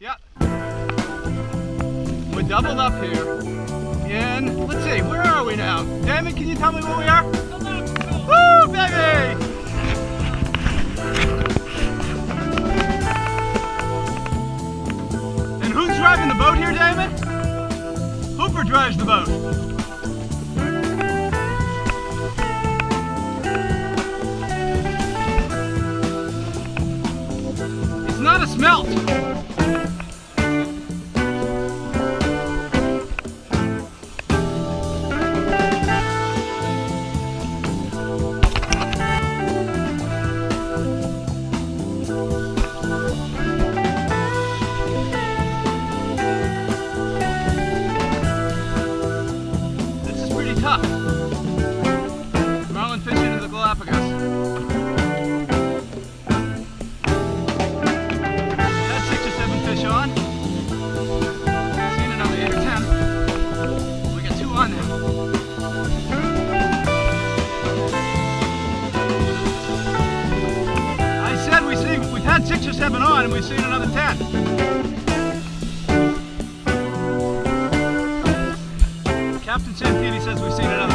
Yeah. we doubled up here. And let's see, where are we now? Damon, can you tell me where we are? Woo, baby! after 10 feet, he says, we've seen another.